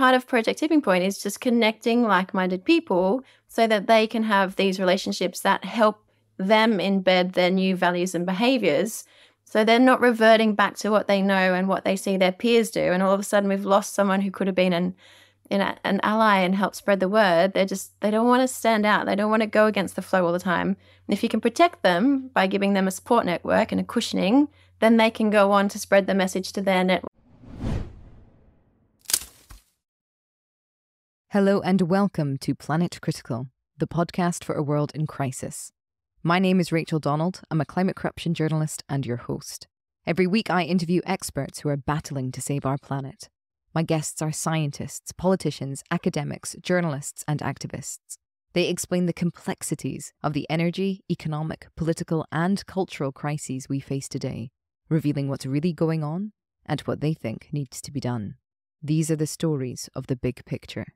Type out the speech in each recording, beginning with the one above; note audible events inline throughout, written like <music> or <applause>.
part of Project Tipping Point is just connecting like minded people so that they can have these relationships that help them embed their new values and behaviors. So they're not reverting back to what they know and what they see their peers do. And all of a sudden, we've lost someone who could have been an an ally and help spread the word. They're just they don't want to stand out. They don't want to go against the flow all the time. And if you can protect them by giving them a support network and a cushioning, then they can go on to spread the message to their network. Hello and welcome to Planet Critical, the podcast for a world in crisis. My name is Rachel Donald. I'm a climate corruption journalist and your host. Every week, I interview experts who are battling to save our planet. My guests are scientists, politicians, academics, journalists, and activists. They explain the complexities of the energy, economic, political, and cultural crises we face today, revealing what's really going on and what they think needs to be done. These are the stories of the big picture.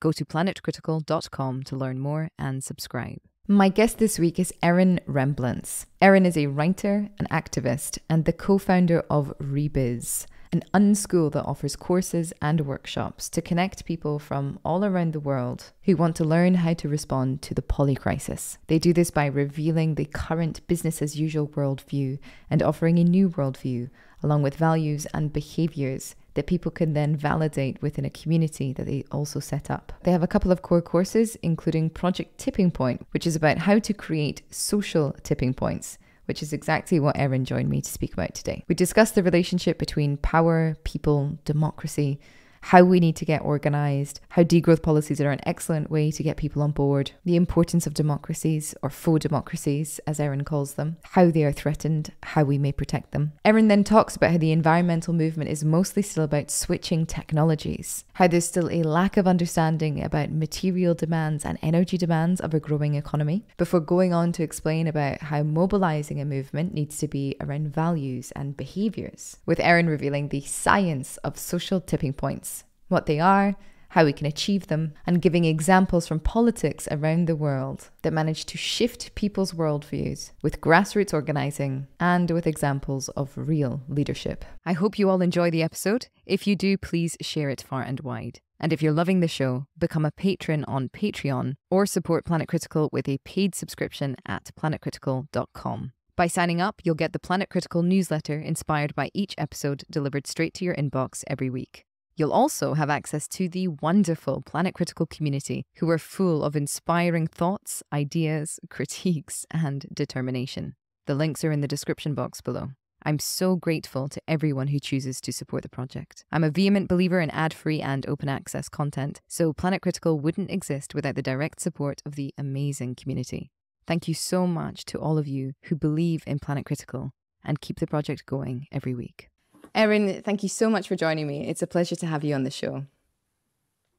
Go to planetcritical.com to learn more and subscribe. My guest this week is Erin Remblance. Erin is a writer, an activist, and the co founder of ReBiz, an unschool that offers courses and workshops to connect people from all around the world who want to learn how to respond to the poly crisis. They do this by revealing the current business as usual worldview and offering a new worldview, along with values and behaviors that people can then validate within a community that they also set up. They have a couple of core courses, including Project Tipping Point, which is about how to create social tipping points. Which is exactly what Erin joined me to speak about today. We discussed the relationship between power, people, democracy, how we need to get organised, how degrowth policies are an excellent way to get people on board, the importance of democracies, or faux democracies, as Erin calls them, how they are threatened, how we may protect them. Erin then talks about how the environmental movement is mostly still about switching technologies, how there's still a lack of understanding about material demands and energy demands of a growing economy, before going on to explain about how mobilising a movement needs to be around values and behaviours, with Erin revealing the science of social tipping points what they are, how we can achieve them, and giving examples from politics around the world that manage to shift people's worldviews with grassroots organizing and with examples of real leadership. I hope you all enjoy the episode. If you do, please share it far and wide. And if you're loving the show, become a patron on Patreon or support Planet Critical with a paid subscription at planetcritical.com. By signing up, you'll get the Planet Critical newsletter inspired by each episode delivered straight to your inbox every week. You'll also have access to the wonderful Planet Critical community who are full of inspiring thoughts, ideas, <laughs> critiques, and determination. The links are in the description box below. I'm so grateful to everyone who chooses to support the project. I'm a vehement believer in ad free and open access content, so Planet Critical wouldn't exist without the direct support of the amazing community. Thank you so much to all of you who believe in Planet Critical and keep the project going every week. Erin, thank you so much for joining me. It's a pleasure to have you on the show.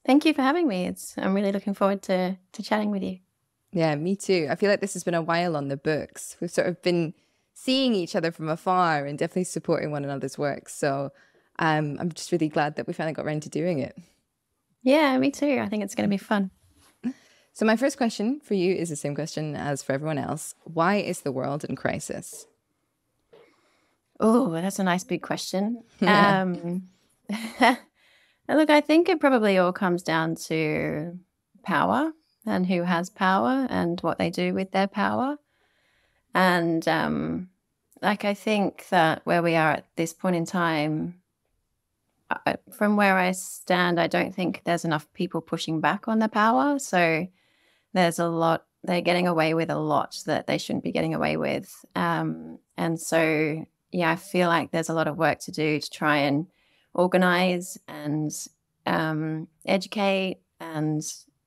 Thank you for having me. It's I'm really looking forward to to chatting with you. Yeah, me too. I feel like this has been a while on the books. We've sort of been seeing each other from afar and definitely supporting one another's work. So um, I'm just really glad that we finally got around to doing it. Yeah, me too. I think it's going to be fun. So my first question for you is the same question as for everyone else. Why is the world in crisis? Oh, that's a nice big question. <laughs> um, <laughs> look, I think it probably all comes down to power and who has power and what they do with their power. And um, like, I think that where we are at this point in time, I, from where I stand, I don't think there's enough people pushing back on the power. So there's a lot, they're getting away with a lot that they shouldn't be getting away with. Um, and so yeah, I feel like there's a lot of work to do to try and organize and um, educate and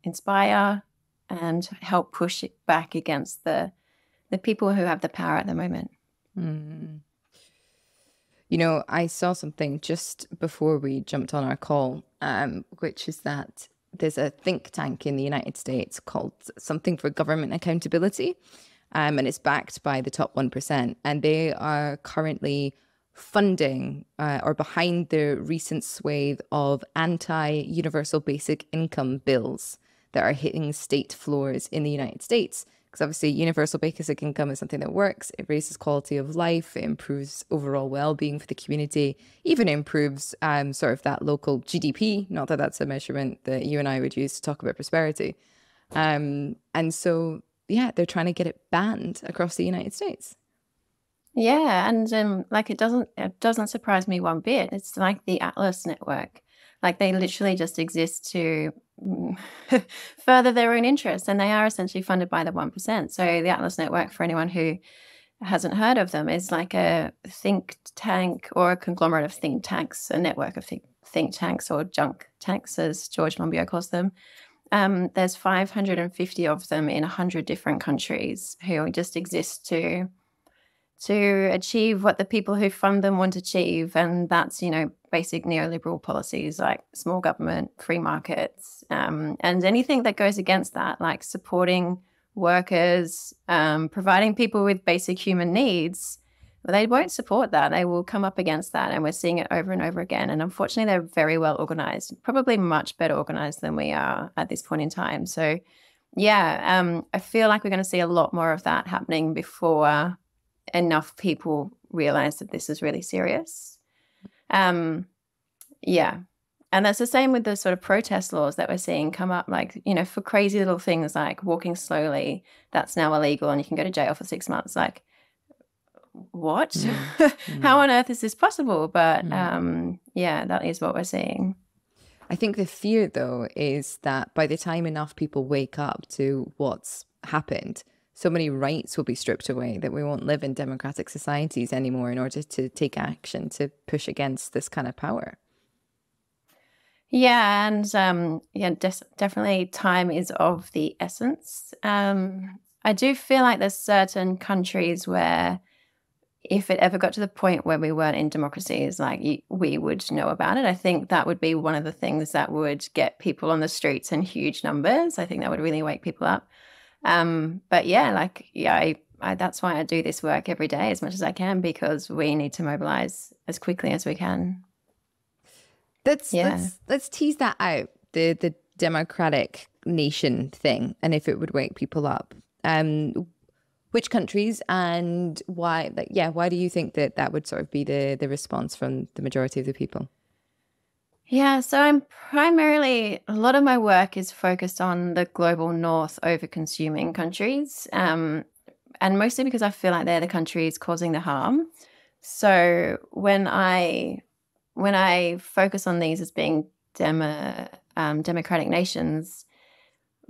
inspire and help push it back against the the people who have the power at the moment. Mm. You know, I saw something just before we jumped on our call, um, which is that there's a think tank in the United States called Something for Government Accountability um, and it's backed by the top 1%. And they are currently funding uh, or behind the recent swathe of anti universal basic income bills that are hitting state floors in the United States. Because obviously, universal basic income is something that works. It raises quality of life, it improves overall well being for the community, even improves um, sort of that local GDP. Not that that's a measurement that you and I would use to talk about prosperity. Um, and so, yeah, they're trying to get it banned across the United States. Yeah, and um, like it doesn't it doesn't surprise me one bit. It's like the Atlas network. Like they literally just exist to mm, <laughs> further their own interests, and they are essentially funded by the one percent. So the Atlas network, for anyone who hasn't heard of them, is like a think tank or a conglomerate of think tanks, a network of think, think tanks or junk tanks, as George Monbiot calls them. Um, there's 550 of them in 100 different countries who just exist to to achieve what the people who fund them want to achieve. And that's, you know, basic neoliberal policies like small government, free markets, um, and anything that goes against that, like supporting workers, um, providing people with basic human needs. They won't support that. They will come up against that. And we're seeing it over and over again. And unfortunately, they're very well organized, probably much better organized than we are at this point in time. So, yeah, um, I feel like we're going to see a lot more of that happening before enough people realize that this is really serious. Um, yeah. And that's the same with the sort of protest laws that we're seeing come up, like, you know, for crazy little things like walking slowly, that's now illegal and you can go to jail for six months. Like, what? Mm. <laughs> How on earth is this possible? But mm. um, yeah, that is what we're seeing. I think the fear, though, is that by the time enough people wake up to what's happened, so many rights will be stripped away that we won't live in democratic societies anymore in order to take action to push against this kind of power. Yeah, and um, yeah, des- definitely time is of the essence. Um, I do feel like there's certain countries where if it ever got to the point where we weren't in democracies, like we would know about it. I think that would be one of the things that would get people on the streets in huge numbers. I think that would really wake people up. Um, but yeah, like yeah, I, I, that's why I do this work every day as much as I can because we need to mobilize as quickly as we can. Let's yeah. let's let's tease that out the the democratic nation thing and if it would wake people up. Um, which countries and why? Like, yeah, why do you think that that would sort of be the the response from the majority of the people? Yeah, so I'm primarily, a lot of my work is focused on the global north over consuming countries. Um, and mostly because I feel like they're the countries causing the harm. So when I when I focus on these as being demo, um, democratic nations,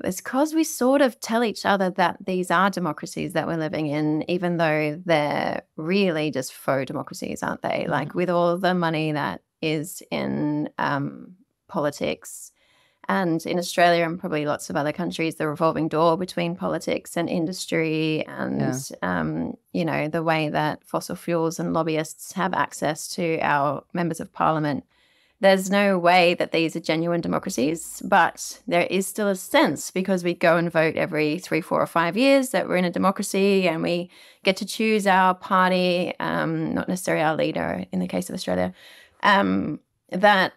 it's because we sort of tell each other that these are democracies that we're living in, even though they're really just faux democracies, aren't they? Mm-hmm. Like with all the money that is in um, politics. And in Australia and probably lots of other countries, the revolving door between politics and industry, and yeah. um, you know the way that fossil fuels and lobbyists have access to our members of parliament. There's no way that these are genuine democracies, but there is still a sense because we go and vote every three, four, or five years that we're in a democracy and we get to choose our party, um, not necessarily our leader in the case of Australia um, that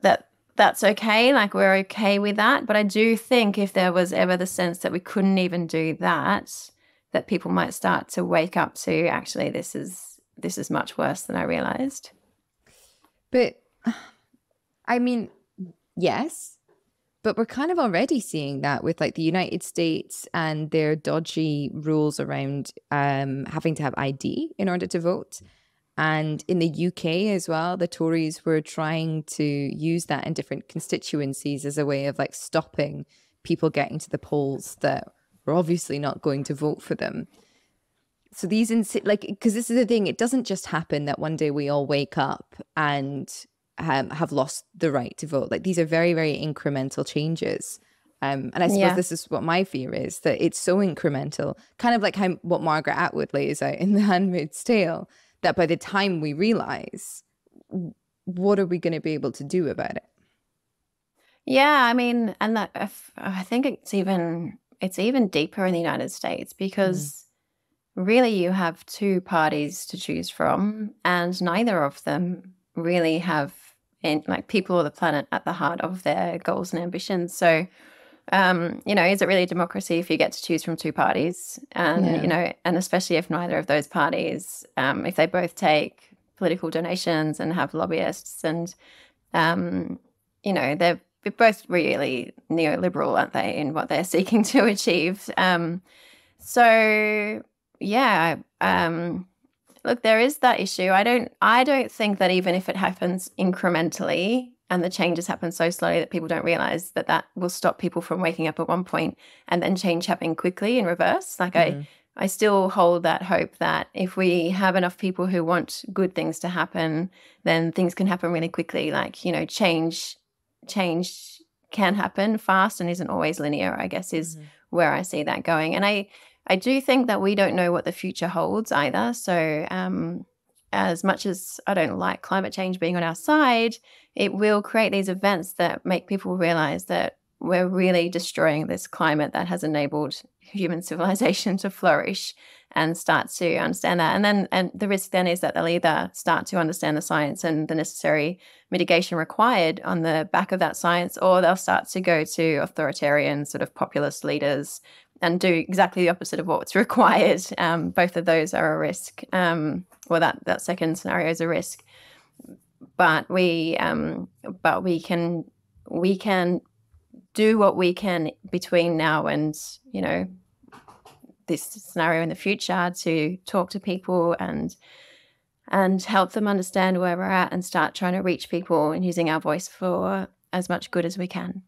that that's okay. Like we're okay with that. But I do think if there was ever the sense that we couldn't even do that, that people might start to wake up to actually this is this is much worse than I realized. But I mean, yes, but we're kind of already seeing that with like the United States and their dodgy rules around um, having to have ID in order to vote. And in the UK as well, the Tories were trying to use that in different constituencies as a way of like stopping people getting to the polls that were obviously not going to vote for them. So these insi- like because this is the thing, it doesn't just happen that one day we all wake up and um, have lost the right to vote. Like these are very very incremental changes. Um, and I suppose yeah. this is what my fear is that it's so incremental, kind of like how what Margaret Atwood lays out in <laughs> The Handmaid's Tale, that by the time we realize, what are we going to be able to do about it? Yeah, I mean, and that I think it's even it's even deeper in the United States because mm. really you have two parties to choose from, and neither of them really have in, like people or the planet at the heart of their goals and ambitions. So Um, you know, is it really democracy if you get to choose from two parties? And yeah. you know, and especially if neither of those parties, um, if they both take political donations and have lobbyists, and um, you know, they're, they're both really neoliberal, aren't they, in what they're <laughs> seeking to achieve? Um, so yeah, um, look, there is that issue. I don't, I don't think that even if it happens incrementally, and the changes happen so slowly that people don't realize that that will stop people from waking up at one point and then change happening quickly in reverse like mm-hmm. i i still hold that hope that if we have enough people who want good things to happen then things can happen really quickly like you know change change can happen fast and isn't always linear i guess is mm-hmm. where i see that going and i i do think that we don't know what the future holds either. So um as much as I don't like climate change being on our side, it will create these events that make people realize that we're really destroying this climate that has enabled human <laughs> civilization to flourish and start to understand that. And then and the risk then is that they'll either start to understand the science and the necessary mitigation required on the back of that science, or they'll start to go to authoritarian sort of populist leaders and do exactly the opposite of what's <laughs> required. Um, both of those are a risk. Um, well, that that second scenario is a risk, but we um, but we can we can do what we can between now and you know this scenario in the future to talk to people and and help them understand where we're at and start trying to reach people and using our voice for as much good as we can.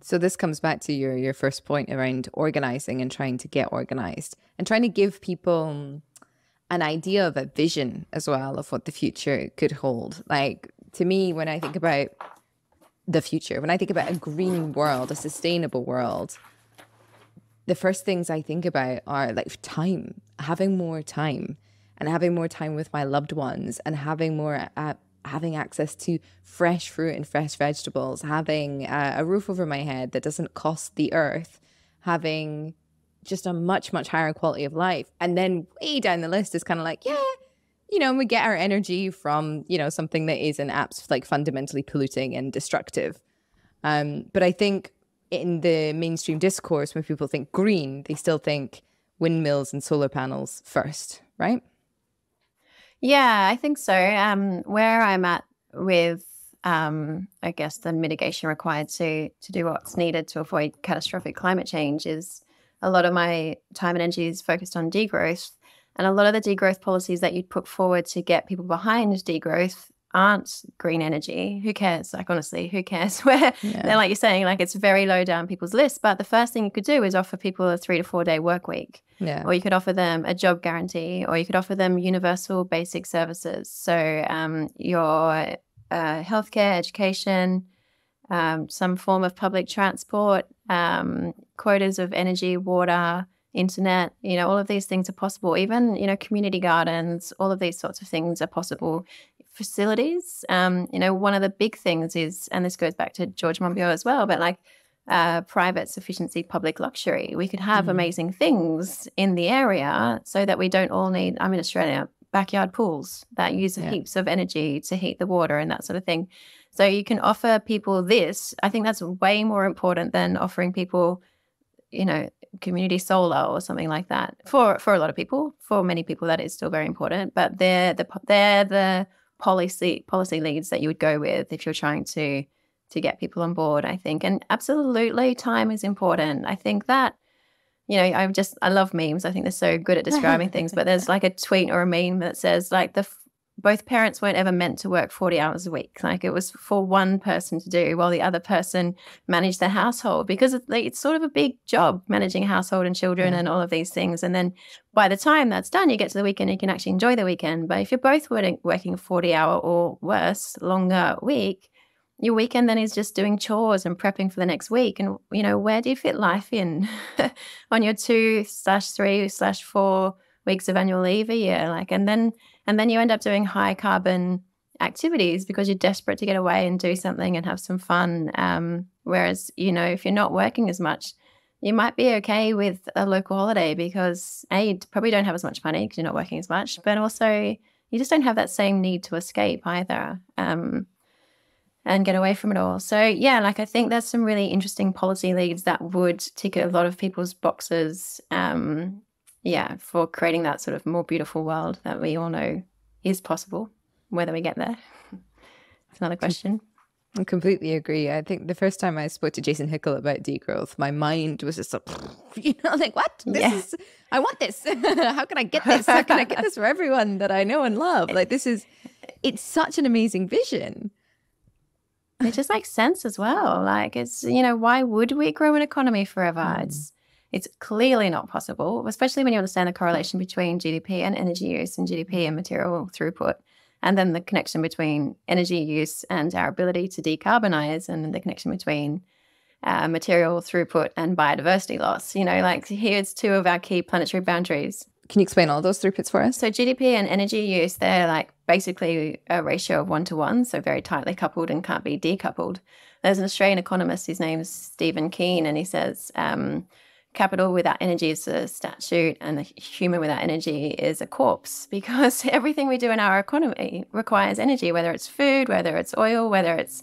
So this comes back to your your first point around organizing and trying to get organized and trying to give people an idea of a vision as well of what the future could hold. Like to me when I think about the future, when I think about a green world, a sustainable world, the first things I think about are like time, having more time and having more time with my loved ones and having more uh, having access to fresh fruit and fresh vegetables, having uh, a roof over my head that doesn't cost the earth, having just a much, much higher quality of life. And then way down the list is kind of like, yeah, you know, we get our energy from, you know, something that isn't apps like fundamentally polluting and destructive. Um, but I think in the mainstream discourse, when people think green, they still think windmills and solar panels first, right? Yeah, I think so. Um, where I'm at with, um, I guess, the mitigation required to to do what's needed to avoid catastrophic climate change is a lot of my time and energy is focused on degrowth, and a lot of the degrowth policies that you'd put forward to get people behind degrowth aren't green energy. Who cares? Like honestly, who cares? <laughs> Where yeah. they're like you're saying, like it's very low down people's list. But the first thing you could do is offer people a three to four day work week. Yeah. Or you could offer them a job guarantee, or you could offer them universal basic services. So um, your uh, healthcare, education, um, some form of public transport, um, quotas of energy, water, internet, you know, all of these things are possible. Even, you know, community gardens, all of these sorts of things are possible facilities. Um, you know, one of the big things is, and this goes back to George Monbiot as well, but like uh, private sufficiency, public luxury. We could have mm. amazing things in the area so that we don't all need, I'm in Australia, backyard pools that use yeah. heaps of energy to heat the water and that sort of thing. So you can offer people this. I think that's way more important than offering people, you know, community solar or something like that. For for a lot of people, for many people, that is still very important. But they're the they're the policy policy leads that you would go with if you're trying to to get people on board i think. And absolutely time is important. I think that you know i'm just i love memes. I think they're so good at <laughs> describing things but there's like a tweet or a meme that says like the both parents weren't ever meant to work 40 hours a week. Like it was for one person to do while the other person managed the household because it's sort of a big job managing a household and children yeah. and all of these things. And then by the time that's done, you get to the weekend, you can actually enjoy the weekend. But if you're both working a 40 hour or worse, longer week, your weekend then is just doing chores and prepping for the next week. And, you know, where do you fit life in <laughs> on your two slash three slash four weeks of annual leave a year? Like, and then, and then you end up doing high carbon activities because you're desperate to get away and do something and have some fun. Um, whereas, you know, if you're not working as much, you might be okay with a local holiday because A, you probably don't have as much money because you're not working as much, but also you just don't have that same need to escape either. Um, and get away from it all. So yeah, like I think there's some really interesting policy leads that would tick a lot of people's boxes. Um, yeah, for creating that sort of more beautiful world that we all know is possible. Whether we get there, <laughs> it's another question. I completely agree. I think the first time I spoke to Jason Hickel about degrowth, my mind was just like, <laughs> you know, like what? This yeah. is I want this. <laughs> How can I get this? How can I get this for everyone that I know and love? Like this is it's such an amazing vision. It just makes sense as well. Like it's you know, why would we grow an economy forever? Mm. It's it's clearly not possible, especially when you understand the correlation between GDP and energy use and GDP and material throughput and then the connection between energy use and our ability to decarbonize, and the connection between uh, material throughput and biodiversity loss. You know, like here's two of our key planetary boundaries. Can you explain all those throughputs for us? So GDP and energy use, they're like basically a ratio of one to one, so very tightly coupled and can't be decoupled. There's an Australian economist, his name's Stephen Keen, and he says um, capital without energy is a statute and a human without energy is a corpse <laughs> because everything we do in our economy requires energy whether it's food whether it's oil whether it's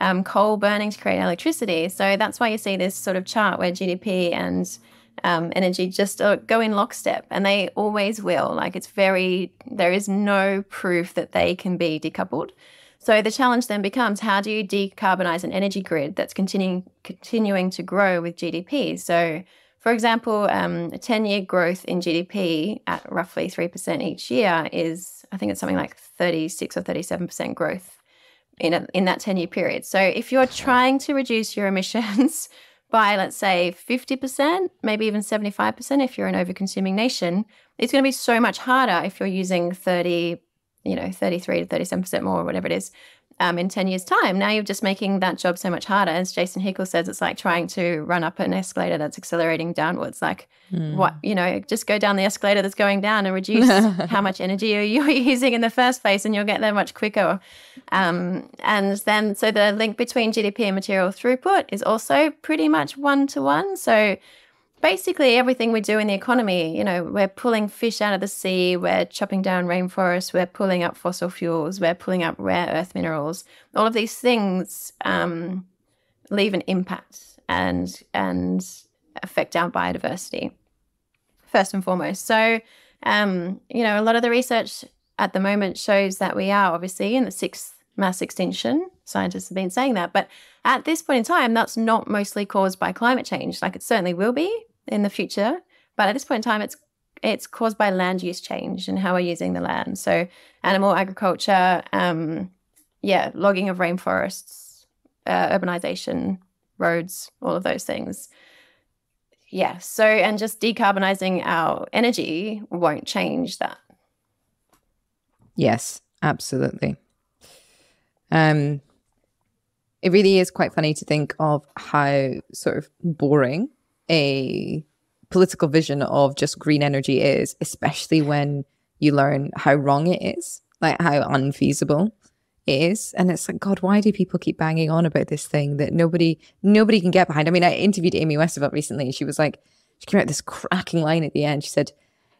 um, coal burning to create electricity. So that's why you see this sort of chart where gdp and um, energy just uh, go in lockstep and they always will. Like it's very there is no proof that they can be decoupled. So the challenge then becomes how do you decarbonize an energy grid that's continuing continuing to grow with gdp so for example, um, a 10 year growth in GDP at roughly 3% each year is, I think it's something like 36 or 37% growth in, a, in that 10 year period. So if you're trying to reduce your <laughs> emissions by, let's say, 50%, maybe even 75%, if you're an over consuming nation, it's going to be so much harder if you're using 30, you know, 33 to 37% more, or whatever it is, um, in 10 years' time. Now you're just making that job so much harder. As Jason Hickel says, it's like trying to run up an escalator that's accelerating downwards. Like, mm. what, you know, just go down the escalator that's going down and reduce <laughs> how much energy you're using in the first place, and you'll get there much quicker. Um, and then, so the link between GDP and material throughput is also pretty much one to one. So, basically everything we do in the economy, you know, we're pulling fish out of the sea, we're chopping down rainforests, we're pulling up fossil fuels, we're pulling up rare earth minerals. All of these things um, leave an impact and and affect our biodiversity first and foremost. So, um, you know, a lot of the research at the moment shows that we are obviously in the sixth mass extinction. Scientists have been saying that, but at this point in time, that's not mostly caused by climate change. Like it certainly will be, in the future. But at this point in time, it's it's caused by land use change and how we're using the land. So animal agriculture, um, yeah, logging of rainforests, uh, urbanization, roads, all of those things. Yeah. So and just decarbonizing our energy won't change that. Yes, absolutely. Um, it really is quite funny to think of how sort of boring a political vision of just green energy is, especially when you learn how wrong it is, like how unfeasible it is. And it's like, God, why do people keep banging on about this thing that nobody nobody can get behind? I mean, I interviewed Amy Westervelt recently and she was like, she came out this cracking line at the end. She said,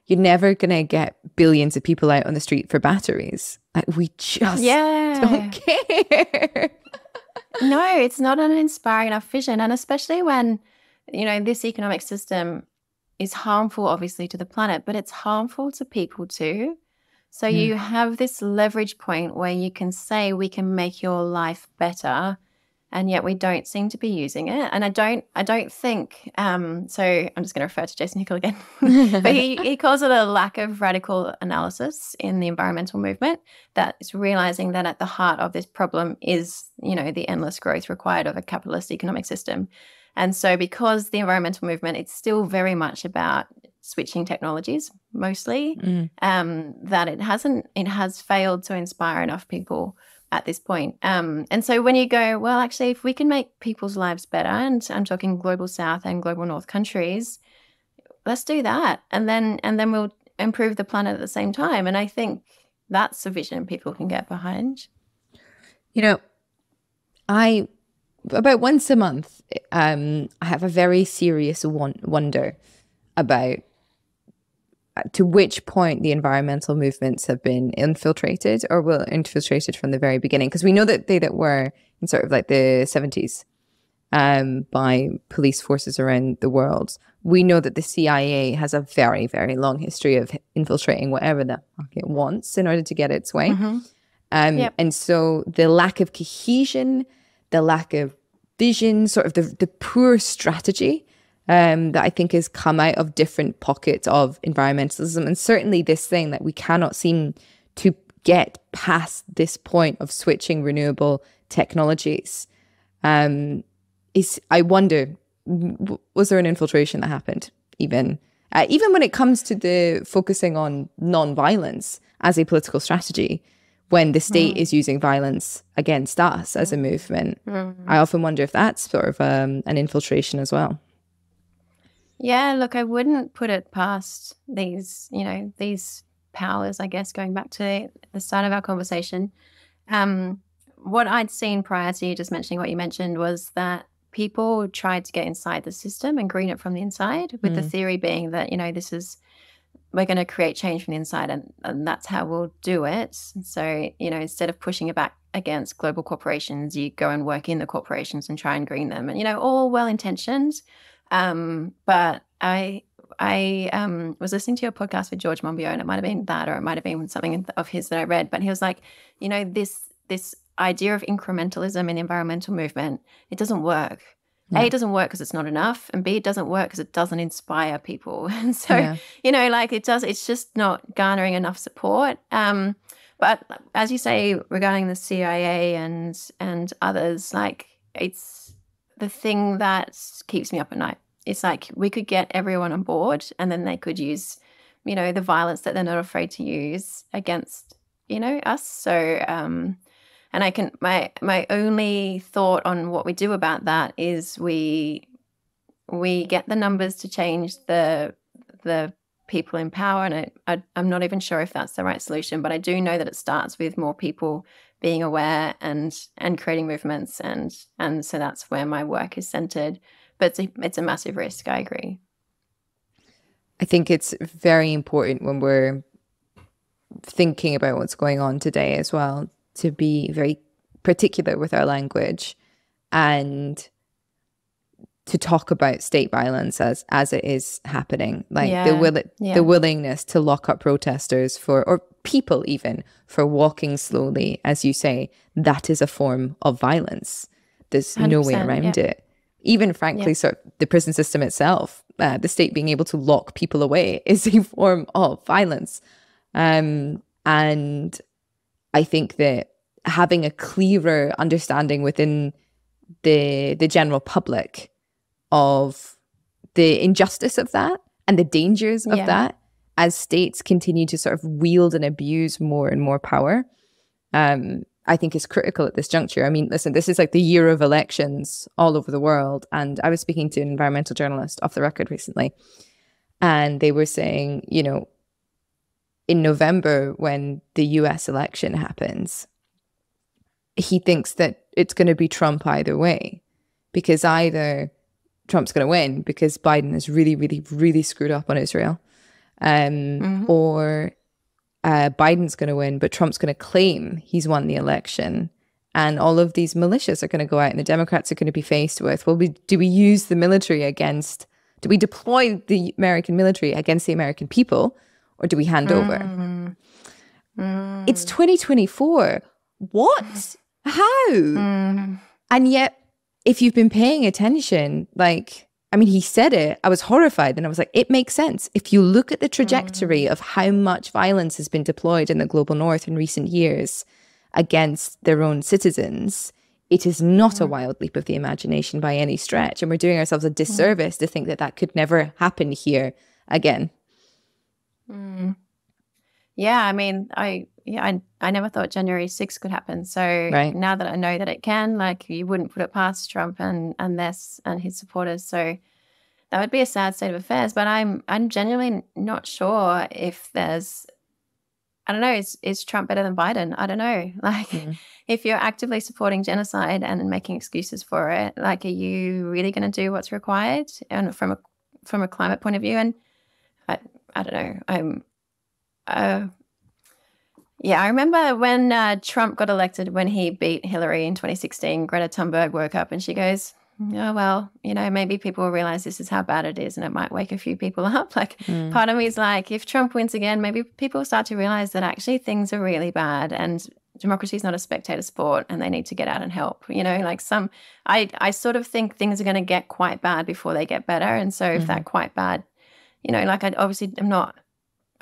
You're never gonna get billions of people out on the street for batteries. Like we just yeah. don't care. <laughs> no, it's not an inspiring enough vision. And especially when you know, this economic system is harmful, obviously, to the planet, but it's harmful to people too. So mm. you have this leverage point where you can say, we can make your life better. And yet we don't seem to be using it. And I don't, I don't think, um, so I'm just going to refer to Jason Hickel again, <laughs> but he, <laughs> he calls it a lack of radical analysis in the environmental movement that is realizing that at the heart of this problem is, you know, the endless growth required of a capitalist economic system. And so, because the environmental movement, it's still very much about switching technologies mostly, mm. um, that it hasn't, it has failed to inspire enough people at this point. Um, and so, when you go, well, actually, if we can make people's lives better, and I'm talking global south and global north countries, let's do that. And then, and then we'll improve the planet at the same time. And I think that's a vision people can get behind. You know, I about once a month, um, I have a very serious wonder about uh, to which point the environmental movements have been infiltrated or will infiltrated from the very beginning because we know that they that were in sort of like the 70s um, by police forces around the world we know that the CIA has a very, very long history of infiltrating whatever the it wants in order to get its way. Mm-hmm. Um, yep. And so the lack of cohesion, the lack of vision, sort of the, the poor strategy um, that I think has come out of different pockets of environmentalism. And certainly this thing that we cannot seem to get past this point of switching renewable technologies um, is, I wonder, was there an infiltration that happened even uh, even when it comes to the focusing on non-violence as a political strategy when the state mm. is using violence against us as a mm. movement mm. i often wonder if that's sort of um, an infiltration as well yeah look i wouldn't put it past these you know these powers i guess going back to the start of our conversation um, what i'd seen prior to you just mentioning what you mentioned was that people tried to get inside the system and green it from the inside, with mm. the theory being that, you know, this is, we're going to create change from the inside and, and that's how we'll do it. So, you know, instead of pushing it back against global corporations, you go and work in the corporations and try and green them. And, you know, all well intentioned. Um, but I, I um, was listening to your podcast with George Monbiot, and it might have been that, or it might have been something of his that I read. But he was like, you know, this this idea of incrementalism in the environmental movement, it doesn't work. A, it doesn't work because it's not enough, and B, it doesn't work because it doesn't inspire people. <laughs> And so, yeah. you know, like it does, it's just not garnering enough support. Um, but as you say regarding the CIA and and others, like it's the thing that keeps me up at night. It's like we could get everyone on board, and then they could use, you know, the violence that they're not afraid to use against, you know, us. So, um, and I can my my only thought on what we do about that is we we get the numbers to change the the people in power and I, I, i'm not even sure if that's the right solution but i do know that it starts with more people being aware and and creating movements and and so that's where my work is centered. But it's a, it's a massive risk i agree. I think it's very important when we're thinking about what's going on today as well to be very particular with our language and to talk about state violence as as it is happening like yeah. the will yeah. the willingness to lock up protesters for or people even for walking slowly as you say that is a form of violence there's no way around yeah. it even frankly sort of the prison system itself uh, the state being able to lock people away <laughs> is a form of violence um, and I think that having a clearer understanding within the the general public of the injustice of that and the dangers of yeah. that as states continue to sort of wield and abuse more and more power um, I think is critical at this juncture. I mean, listen, this is like the year of elections all over the world. And I was speaking to an environmental journalist off the record recently, and they were saying, you know, in November when the US election happens, he thinks that it's going to be Trump either way because either Trump's going to win because Biden has really, really, really screwed up on Israel, um, mm-hmm. or uh, Biden's going to win, but Trump's going to claim he's won the election. And all of these militias are going to go out, and the Democrats are going to be faced with well, we, do we use the military against, do we deploy the American military against the American people? or do we hand mm. over? Mm. It's 2024. What? How? Mm. And yet, if you've been paying attention, like, I mean, he said it. I was horrified. And I was like, it makes sense. If you look at the trajectory mm. of how much violence has been deployed in the global north in recent years against their own citizens, it is not a mm. wild leap of the imagination by any stretch. And we're doing ourselves a mm. disservice to think that that could never happen here again. Mm. Yeah, I mean, I yeah, I I never thought January 6th could happen. So right. now that I know that it can, like you wouldn't put it past Trump and and this and his supporters. So that would be a sad state of affairs. But I'm I'm genuinely not sure if there's I don't know, is is Trump better than Biden? I don't know. <laughs> Like mm. if you're actively supporting genocide and making excuses for it, like are you really gonna do what's required and from a from a climate point of view? And I don't know. I'm, uh, yeah, I remember when uh, Trump got elected when he beat Hillary in 2016. Greta Thunberg woke up and she goes, "Oh well, you know, maybe people will realize this is how bad it is, and it might wake a few people <laughs> up." Like, mm. part of me is like, if Trump wins again, maybe people start to realize that actually things are really bad, and democracy is not a spectator sport, and they need to get out and help. You know, like some, I I sort of think things are going to get quite bad before they get better, and so if mm-hmm. that quite bad, you know, like I obviously i'm not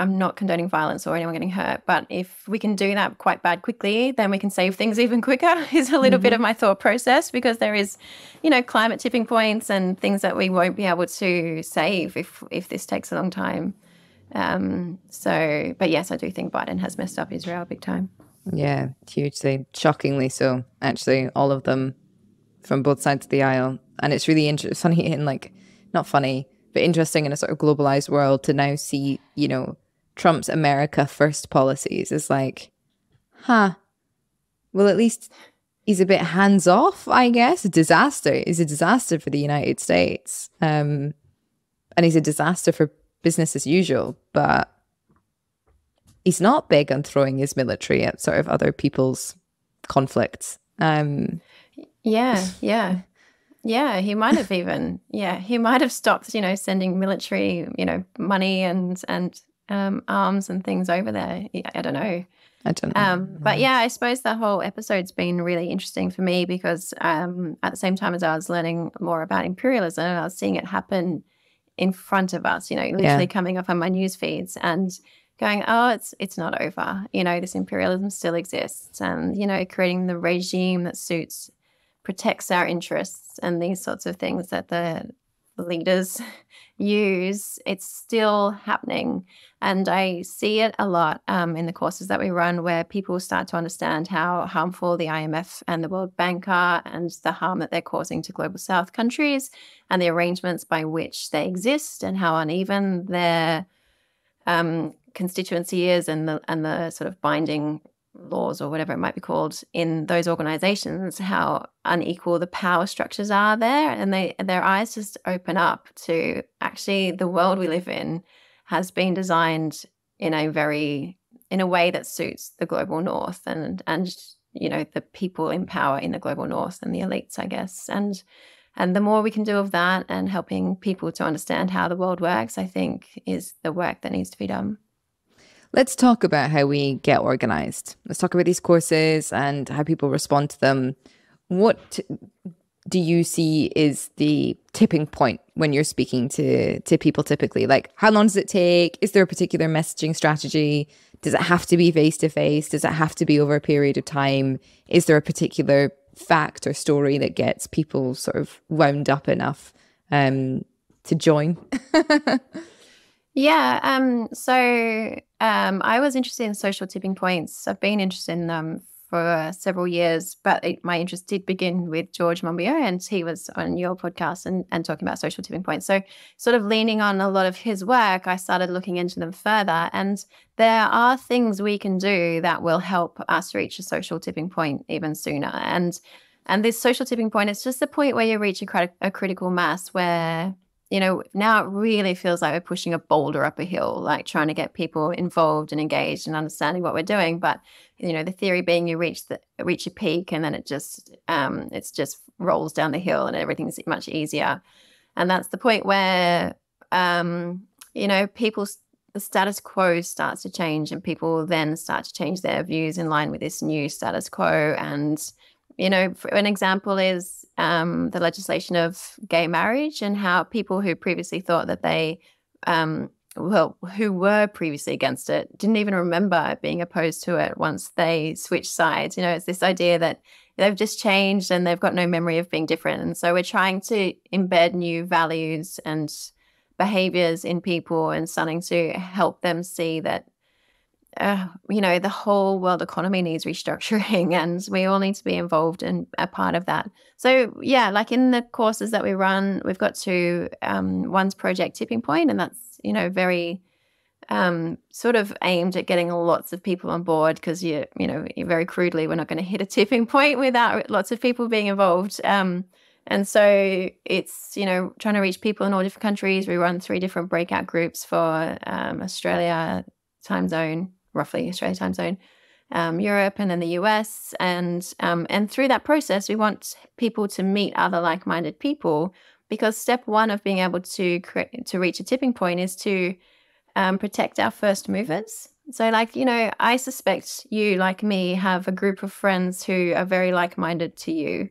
I'm not condoning violence or anyone getting hurt, but if we can do that quite bad quickly, then we can save things <laughs> even quicker. Is a little mm-hmm. bit of my thought process because there is, you know, climate tipping points and things that we won't be able to save if if this takes a long time. Um, so, but yes, I do think Biden has messed up Israel big time. Yeah, hugely, shockingly so. Actually, all of them from both sides of the aisle, and it's really interesting, funny in like not funny, but interesting in a sort of globalized world to now see, you know Trump's America First policies is like, huh, well, at least he's a bit hands off, I guess. A disaster. He's a disaster for the United States. Um, and he's a disaster for business as usual. But he's not big on throwing his military at sort of other people's conflicts. Um, yeah, yeah. Yeah, he might have even yeah, he might have stopped, you know, sending military, you know, money and and um, arms and things over there. I don't know. I don't know. Um, but yeah, I suppose the whole episode's been really interesting for me because um, at the same time as I was learning more about imperialism, I was seeing it happen in front of us. You know, literally yeah. coming up on my news feeds and going, "Oh, it's it's not over." You know, this imperialism still exists, and you know, creating the regime that suits protects our interests and these sorts of things that the leaders use, it's still happening. And I see it a lot um, in the courses that we run where people start to understand how harmful the IMF and the World Bank are and the harm that they're causing to global south countries and the arrangements by which they exist and how uneven their um, constituency is and the, and the sort of binding laws or whatever it might be called in those organizations how unequal the power structures are there and they their eyes just open up to actually the world we live in has been designed in a very in a way that suits the global north and and you know the people in power in the global north and the elites i guess. And and the more we can do of that and helping people to understand how the world works i think is the work that needs to be done Let's talk about how we get organized. Let's talk about these courses and how people respond to them. What do you see is the tipping point when you're speaking to to people typically? Like how long does it take? Is there a particular messaging strategy? Does it have to be face to face? Does it have to be over a period of time? Is there a particular fact or story that gets people sort of wound up enough um, to join? <laughs> Yeah. Um, so um, I was interested in social tipping points. I've been interested in them for several years, but it, my interest did begin with George Monbiot, and he was on your podcast and, and talking about social tipping points. So, sort of leaning on a lot of his work, I started looking into them further. And there are things we can do that will help us reach a social tipping point even sooner. And and this social tipping point, it's just the point where you reach a, a critical mass where you know, now it really feels like we're pushing a boulder up a hill, like trying to get people involved and engaged and understanding what we're doing. But you know, the theory being you reach the reach a peak and then it just um, it's just rolls down the hill and everything's much easier. And that's the point where um, you know people the status quo starts to change and people then start to change their views in line with this new status quo and you know, an example is um, the legislation of gay marriage and how people who previously thought that they, um, well, who were previously against it, didn't even remember being opposed to it once they switched sides. You know, it's this idea that they've just changed and they've got no memory of being different. And so we're trying to embed new values and behaviors in people and starting to help them see that uh, you know, the whole world economy needs restructuring <laughs> and we all need to be involved in a part of that. So, yeah, like in the courses that we run, we've got two. Um, one's Project Tipping Point, and that's, you know, very um, sort of aimed at getting lots of people on board because you, you know, very crudely, we're not going to hit a <laughs> tipping point without lots of people being involved. Um, And so it's, you know, trying to reach people in all different countries. We run three different breakout groups for um, Australia time zone, roughly Australia time zone, um, Europe, and then the US. And um, and through that process, we want people to meet other like-minded people because step one of being able to create, to reach a tipping point is to um, protect our first movers. So, like, you know, I suspect you, like me, have a group of friends who are very like minded to you.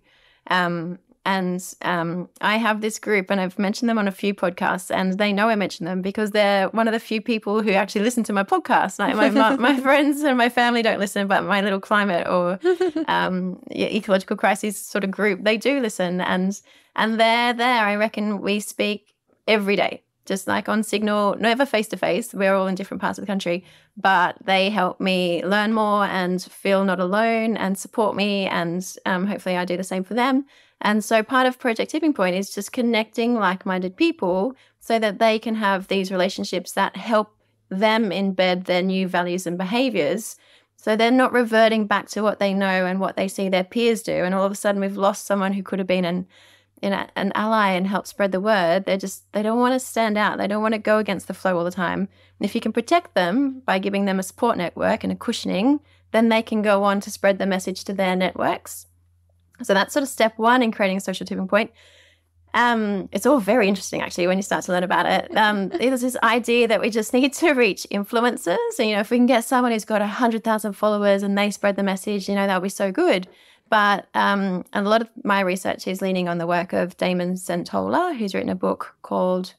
Um, and um, I have this group, and I've mentioned them on a few podcasts, and they know I mention them because they're one of the few people who actually listen to my podcast. Like my, my, my <laughs> friends and my family don't listen, but my little climate or <laughs> um, ecological crisis sort of group, they do listen, and and they're there. I reckon we speak every day just like on Signal, never face to face. We're all in different parts of the country, but they help me learn more and feel not alone and support me. And um, hopefully, I do the same for them. And so, part of Project Tipping Point is just connecting like minded people so that they can have these relationships that help them embed their new values and behaviors. So they're not reverting back to what they know and what they see their peers do. And all of a sudden, we've lost someone who could have been an an ally and help spread the word. They're just they don't want to stand out. They don't want to go against the flow all the time. And if you can protect them by giving them a support network and a cushioning, then they can go on to spread the message to their networks. So that's sort of step one in creating a social tipping point. Um, it's all very interesting actually when you start to learn about it. Um, <laughs> there's this idea that we just need to reach influencers. And, you know, if we can get someone who's got 100,000 followers and they spread the message, you know, that'll be so good. But um, a lot of my research is leaning on the work of Damon Centola, who's written a book called,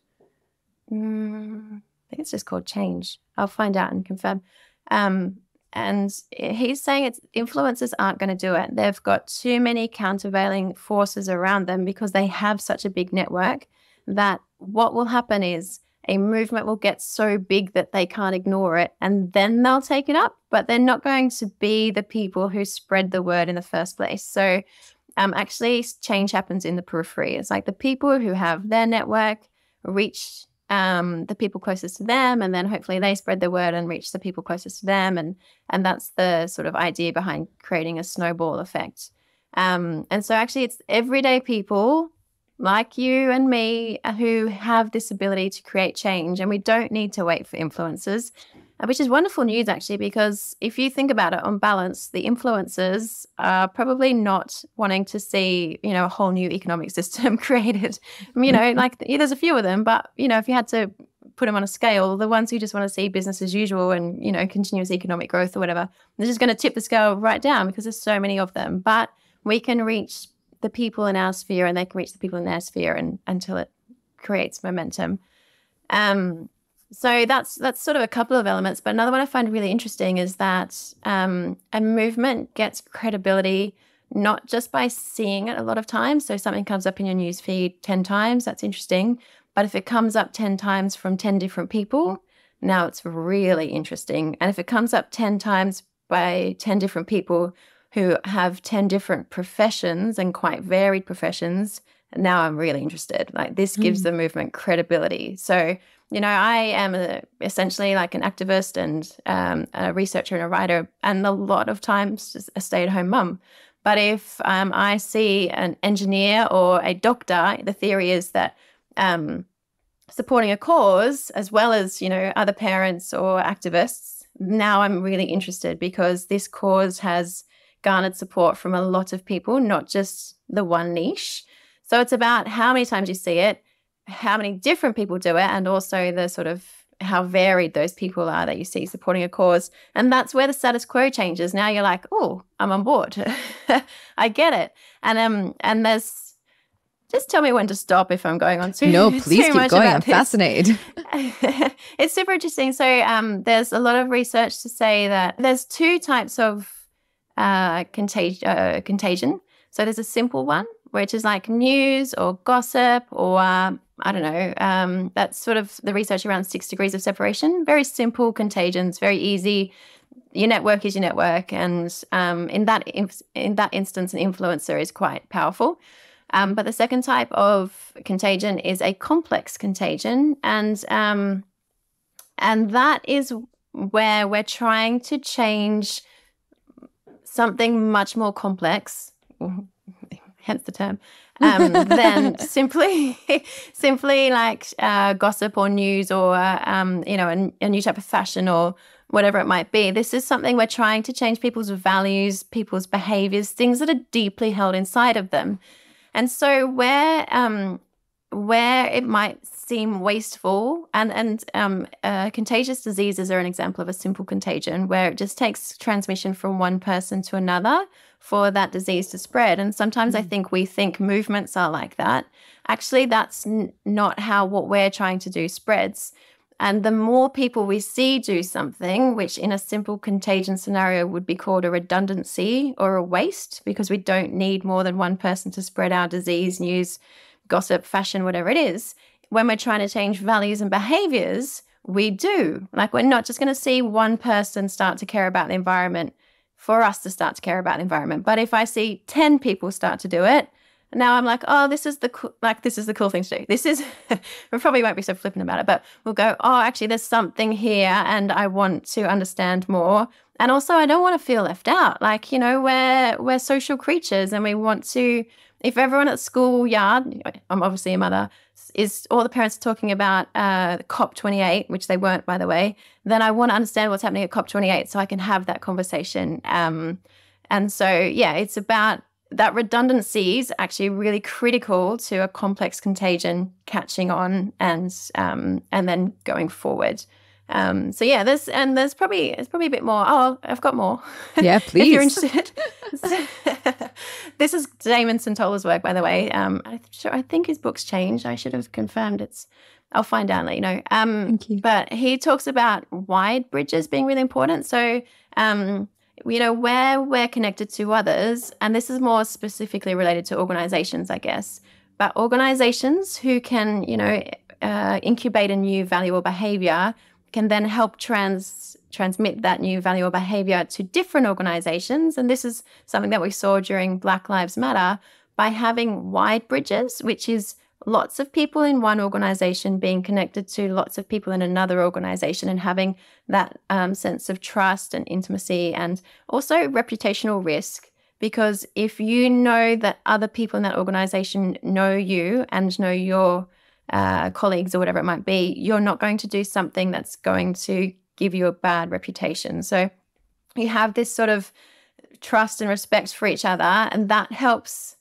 mm, I think it's just called Change. I'll find out and confirm. Um, and he's saying it's influencers aren't going to do it. They've got too many countervailing forces around them because they have such a big network that what will happen is a movement will get so big that they can't ignore it and then they'll take it up, but they're not going to be the people who spread the word in the first place. So, um, actually, change happens in the periphery. It's like the people who have their network reach um, the people closest to them, and then hopefully they spread the word and reach the people closest to them, and and that's the sort of idea behind creating a snowball effect. Um, and so, actually, it's everyday people like you and me uh, who have this ability to create change and we don't need to wait for influencers which is wonderful news actually because if you think about it on balance the influencers are probably not wanting to see you know a whole new economic <laughs> system created you know <laughs> like yeah, there's a few of them but you know if you had to put them on a scale the ones who just want to see business as usual and you know continuous economic growth or whatever they're just going to tip the scale right down because there's so many of them but we can reach the people in our sphere and they can reach the people in their sphere and until it creates momentum. Um, so that's that's sort of a couple of elements. But another one I find really interesting is that um, a movement gets credibility not just by seeing it a lot of times. So something comes up in your news feed 10 times, that's interesting. But if it comes up 10 times from 10 different people, now it's really interesting. And if it comes up 10 times by 10 different people who have 10 different professions and quite varied professions, now I'm really interested. Like this gives mm. the movement credibility. So, you know, I am a, essentially like an activist and um, a researcher and a writer, and a lot of times just a stay at home mum. But if um, I see an engineer or a doctor, the theory is that um, supporting a cause, as well as, you know, other parents or activists, now I'm really interested because this cause has garnered support from a lot of people, not just the one niche. So it's about how many times you see it, how many different people do it, and also the sort of how varied those people are that you see supporting a cause. And that's where the status quo changes. Now you're like, oh, I'm on board. <laughs> I get it. And um and there's just tell me when to stop if I'm going on too. No, <laughs> please too keep going. I'm this. fascinated. <laughs> it's super interesting. So um, there's a lot of research to say that there's two types of uh, contag- uh, contagion. So there's a simple one, which is like news or gossip or I don't know. Um, that's sort of the research around six degrees of separation. Very simple contagions, very easy. Your network is your network, and um, in that in that instance, an influencer is quite powerful. Um, but the second type of contagion is a complex contagion, and um, and that is where we're trying to change something much more complex, hence the term, <laughs> um, than simply, <laughs> simply like uh, gossip or news or um, you know a, a new type of fashion or whatever it might be. This is something we're trying to change people's values, people's behaviors, things that are deeply held inside of them. And so where um, where it might seem wasteful and and um, uh, contagious diseases are an example of a simple contagion where it just takes transmission from one person to another for that disease to spread and sometimes mm-hmm. i mm. think we think movements are like that actually that's not how what we're trying to do spreads and the more people we see do something, which in a simple contagion scenario would be called a redundancy or a waste, because we don't need more than one person to spread our disease, news, gossip, fashion, whatever it is, when we're trying to change values and behaviors, we do. Like we're not just going to see one person start to care about the environment for us to start to care about the environment. But if I see 10 people start to do it, now I'm like, oh, this is the co- like this is the cool thing to do. This is <laughs> we probably won't be so flippant about it, but we'll go, oh, actually, there's something here, and I want to understand more. And also, I don't want to feel left out. Like you know, we're we're social creatures, and we want to if everyone at school yard, I'm obviously a mother, is all the parents are talking about uh, COP28, which they weren't, by the way, then I want to understand what's happening at COP28 so I can have that conversation. Um, and so, yeah, it's about that redundancy is actually really critical to a complex contagion catching on and um, and then going forward. Um, so yeah, there's and there's probably it's probably a bit more. Oh, I've got more. <laughs> Yeah, please. if you're interested. <laughs> <laughs> this is Damon Centola's work, by the way. Um, I, sure, I think his book's changed. I should have confirmed it's. I'll find out and let you know. Um, Thank you. But he talks about wide bridges being really important. So, um, you know, where we're connected to others, and this is more specifically related to organizations, I guess. But organizations who can, you know, uh, incubate a new valuable behavior can then help trans transmit that new value or behavior to different organizations. And this is something that we saw during black lives matter by having wide bridges which is lots of people in one organization being connected to lots of people in another organization and having that um, sense of trust and intimacy and also reputational risk. Because if you know that other people in that organization know you and know your uh, colleagues or whatever it might be, you're not going to do something that's going to give you a bad reputation. So you have this sort of trust and respect for each other, and that helps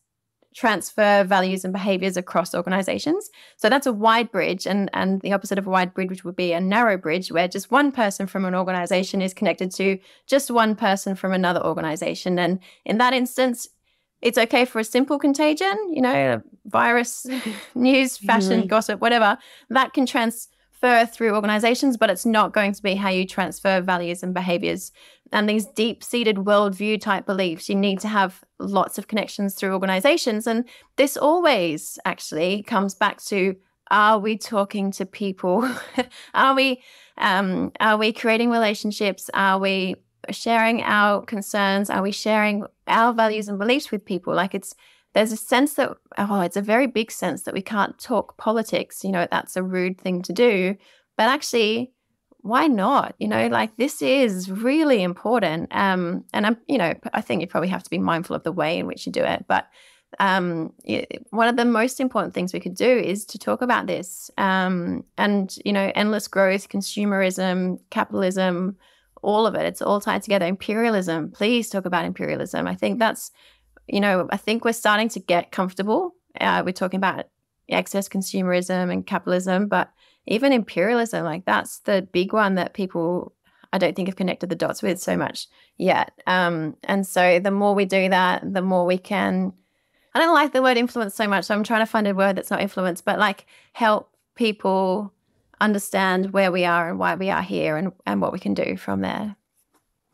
transfer values and behaviors across organizations. So that's a wide bridge and and the opposite of a wide bridge would be a narrow bridge where just one person from an organization is connected to just one person from another organization and in that instance it's okay for a simple contagion, you know, virus, <laughs> news, fashion, mm-hmm. gossip, whatever, that can transfer through organizations, but it's not going to be how you transfer values and behaviors. And these deep seated worldview type beliefs, you need to have lots of connections through organizations. And this always actually comes back to are we talking to people? <laughs> are we um, are we creating relationships? Are we sharing our concerns? Are we sharing our values and beliefs with people? Like it's there's a sense that oh, it's a very big sense that we can't talk politics. You know, that's a rude thing to do. But actually, why not? You know, like this is really important. Um, and I'm, you know, I think you probably have to be mindful of the way in which you do it. But um, one of the most important things we could do is to talk about this. Um, and you know, endless growth, consumerism, capitalism all of it. It's all tied together. Imperialism, please talk about imperialism. I think that's, you know, I think we're starting to get comfortable. Uh, we're talking about excess consumerism and capitalism, but even imperialism, like that's the big one that people, I don't think, have connected the dots with so much yet. Um, and so the more we do that, the more we can. I don't like the word influence so much, so I'm trying to find a word that's not influence, but like help people understand where we are and why we are here and, and what we can do from there.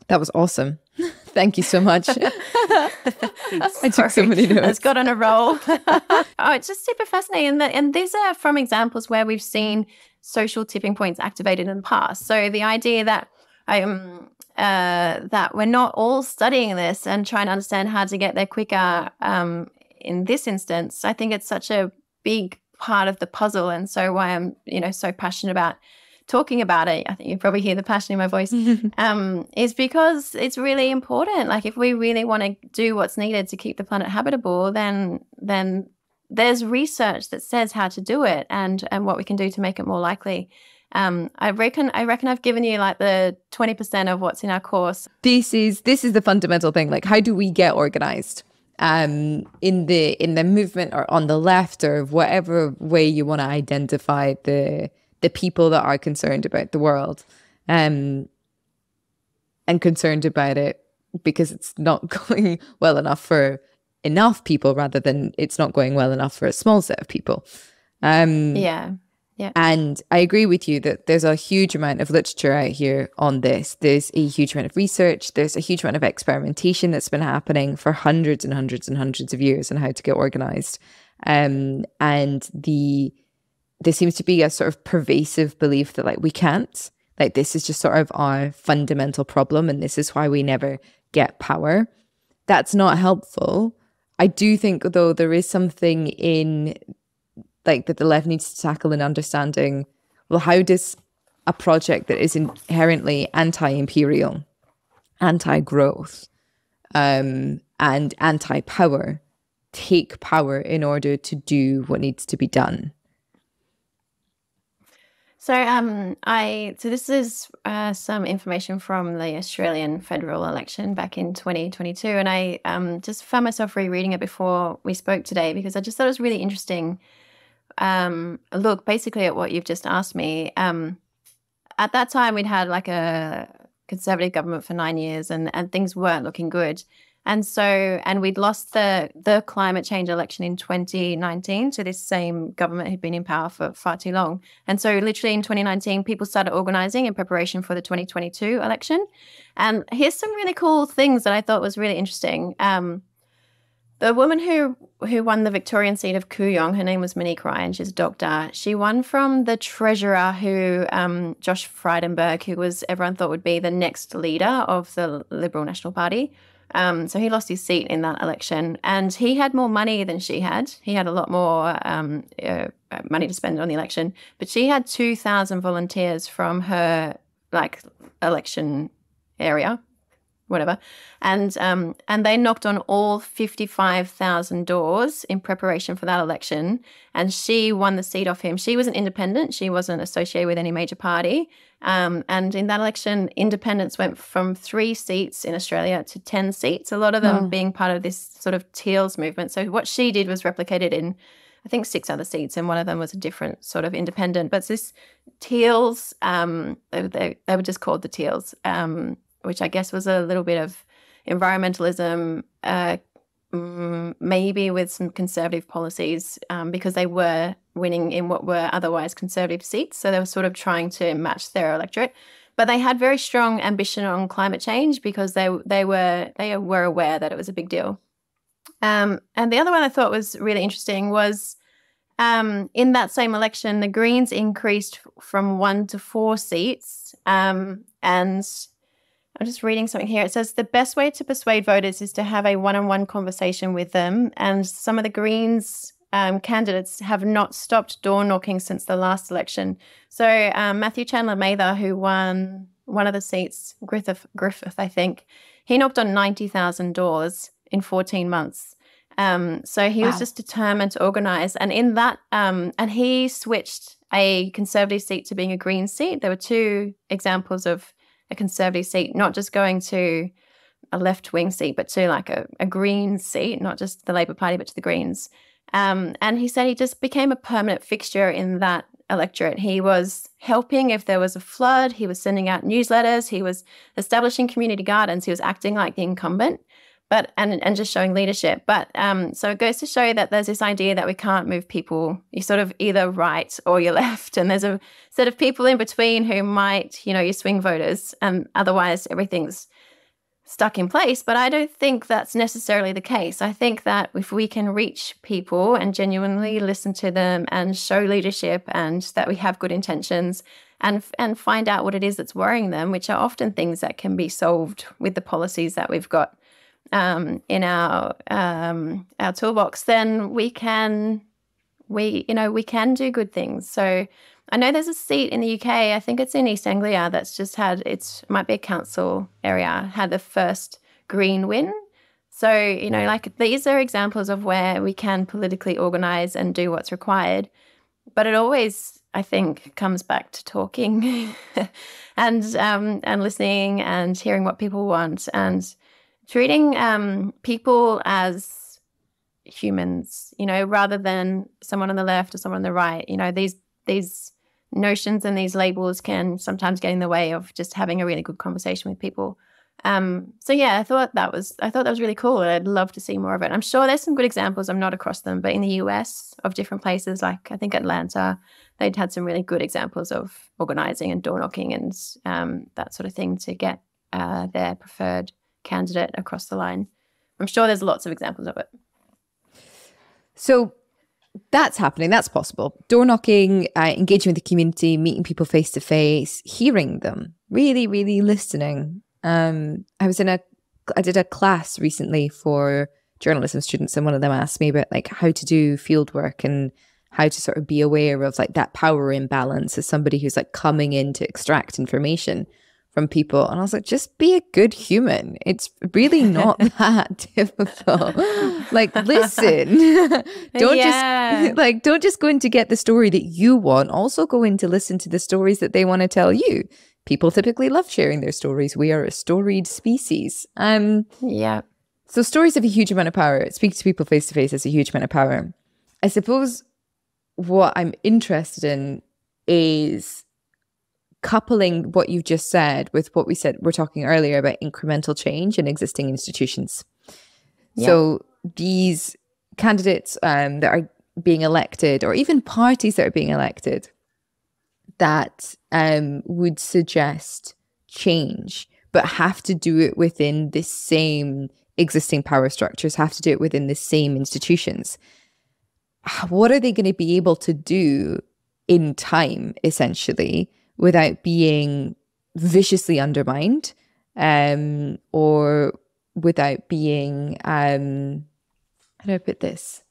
That was awesome. <laughs> Thank you so much. <laughs> I took so many notes. It's got on a roll. <laughs> oh, it's just super fascinating. And, the, and these are from examples where we've seen social tipping points activated in the past. So the idea that um, uh, that we're not all studying this and trying to understand how to get there quicker um, in this instance, I think it's such a big part of the puzzle and so why I'm, you know, so passionate about talking about it, I think you probably hear the passion in my voice, <laughs> um, is because it's really important. Like if we really want to do what's needed to keep the planet habitable, then then there's research that says how to do it and and what we can do to make it more likely. Um, I reckon I reckon I've given you like the 20% of what's in our course. This is this is the fundamental thing. Like how do we get organized? Um, in the in the movement or on the left or whatever way you want to identify the the people that are concerned about the world um, and concerned about it because it's not <laughs> going well enough for enough people rather than it's not going well enough for a small set of people. Um, yeah. Yeah. And I agree with you that there's a huge amount of literature out here on this. There's a huge amount of research. There's a huge amount of experimentation that's been happening for hundreds and hundreds and hundreds of years on how to get organized. Um, and the there seems to be a sort of pervasive belief that like we can't. Like this is just sort of our fundamental problem, and this is why we never get power. That's not helpful. I do think, though, there is something in like that the left needs to tackle in understanding well how does a project that is inherently anti-imperial anti-growth um, and anti-power take power in order to do what needs to be done? So um, I so this is uh, some information from the Australian federal election back in 2022, and I um, just found myself rereading it before we spoke today because I just thought it was really interesting um, look basically at what you've just asked me. Um, at that time, we'd had like a conservative government for nine years, and and things weren't looking good. And so, and we'd lost the the climate change election in 2019 to this same government who'd been in power for far too long. And so, literally in 2019, people started organizing in preparation for the 2022 election. And here's some really cool things that I thought was really interesting. Um, the woman who who won the Victorian seat of Kooyong, her name was Monique Ryan. She's a doctor. She won from the treasurer, who um, Josh Frydenberg, who was everyone thought would be the next leader of the Liberal National Party. Um, so he lost his seat in that election, and he had more money than she had. He had a lot more um, uh, money to spend on the election, but she had two thousand volunteers from her like election area whatever. And um, and they knocked on all 55,000 doors in preparation for that election. And she won the seat off him. She was an independent. She wasn't associated with any major party. Um, and in that election, independents went from three seats in Australia to 10 seats, a lot of them oh. being part of this sort of Teals movement. So what she did was replicated in I think six other seats, and one of them was a different sort of independent. But this Teals, um, they, they, they, were just called the Teals, um, which I guess was a little bit of environmentalism, uh, mm, maybe with some conservative policies, um, because they were winning in what were otherwise conservative seats. So they were sort of trying to match their electorate. But they had very strong ambition on climate change because they they were they were aware that it was a big deal. Um, and the other one I thought was really interesting was um, in that same election, the Greens increased from one to four seats, um, and I'm just reading something here. It says the best way to persuade voters is to have a one on one conversation with them. And some of the Greens um, candidates have not stopped door knocking since the last election. So um, Matthew Chandler Mather, who won one of the seats, Griffith, Griffith I think, he knocked on 90,000 doors in 14 months. Um, so he wow. was just determined to organize. And in that, um, and he switched a conservative seat to being a green seat. There were two examples of a conservative seat, not just going to a left wing seat, but to like a, a green seat, not just the Labour Party, but to the Greens. Um, and he said he just became a permanent fixture in that electorate. He was helping if there was a flood, he was sending out newsletters, he was establishing community gardens, he was acting like the incumbent but and and just showing leadership. But um, so it goes to show that there's this idea that we can't move people. You're sort of either right or you're <laughs> left, and there's a set of people in between who might, you know, you swing voters, and otherwise everything's stuck in place. But I don't think that's necessarily the case. I think that if we can reach people and genuinely listen to them and show leadership and that we have good intentions and and find out what it is that's worrying them, which are often things that can be solved with the policies that we've got um, in our um, our toolbox, then we can we, you know, we can do good things. So I know there's a seat in the UK, I think it's in East Anglia, that's just had, it's, it might be a council area, had the first green win. So, you know, like these are examples of where we can politically organize and do what's required. But it always, I think, comes back to talking <laughs> and um, and listening and hearing what people want and treating um, people as humans, you know, rather than someone on the left or someone on the right. You know, these these notions and these labels can sometimes get in the way of just having a really good conversation with people. Um, so yeah, I thought that was I thought that was really cool. I'd love to see more of it. I'm sure there's some good examples. I'm not across them, but in the US of different places, like I think Atlanta, they'd had some really good examples of organizing and door knocking and um, that sort of thing to get uh, their preferred candidate across the line. I'm sure there's lots of examples of it. So that's happening. That's possible. Door knocking, uh, engaging with the community, meeting people face to face, hearing them, really, really listening. Um, I was in a, I did a class recently for journalism students, and one of them asked me about like how to do field work and how to sort of be aware of like that power imbalance as somebody who's like coming in to extract information from people. And I was like, just be a good human. It's really not <laughs> that <laughs> difficult. like, listen, <laughs> don't yeah. just like, don't just go in to get the story that you want. Also go in to listen to the stories that they want to tell you. People typically love sharing their stories. We are a storied species. Um, yeah. So stories have a huge amount of power. Speak to people face to face has a huge amount of power. I suppose what I'm interested in is coupling what you've just said with what we said we're talking earlier about incremental change in existing institutions. Yeah. So these candidates um, that are being elected, or even parties that are being elected, that um, would suggest change, but have to do it within the same existing power structures, have to do it within the same institutions. What are they going to be able to do in time, essentially? Without being viciously undermined um, or without being, um, how do I put this?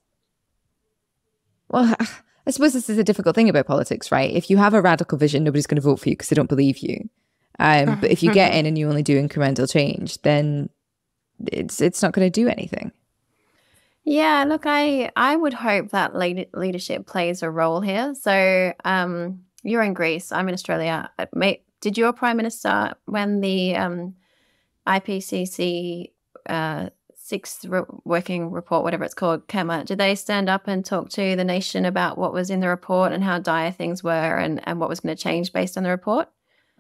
Well, <laughs> I suppose this is a difficult thing about politics, right? If you have a radical vision, nobody's going to vote for you because they don't believe you. Um, but if you get in and you only do incremental change, then it's it's not going to do anything. Yeah, look, I I would hope that lead- leadership plays a role here. So, um, you're in Greece. I'm in Australia. Uh, did your prime minister, when the um, IPCC uh, sixth re- working report, whatever it's called, came out, did they stand up and talk to the nation about what was in the report and how dire things were and, and what was going to change based on the report?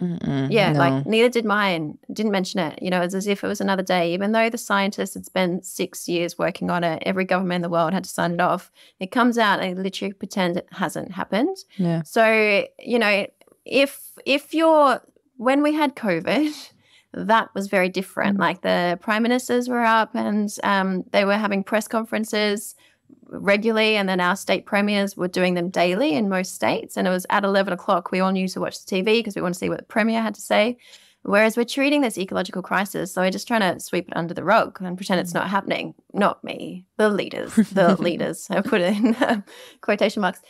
Mm-mm, yeah, no. like neither did mine. Didn't mention it. You know, it's as if it was another day. Even though the scientists had spent six years working on it, every government in the world had to sign it off. It comes out and literally pretend it hasn't happened. Yeah. So you know, if if you're when we had COVID, <laughs> that was very different. Mm. Like the prime ministers were up and um, they were having press conferences regularly, and then our state premiers were doing them daily in most states. And it was at 11 o'clock, we all knew to watch the TV because we want to see what the premier had to say. Whereas we're treating this ecological crisis, so we're just trying to sweep it under the rug and pretend it's not happening. Not me, the leaders, the <laughs> leaders. I put it in quotation marks.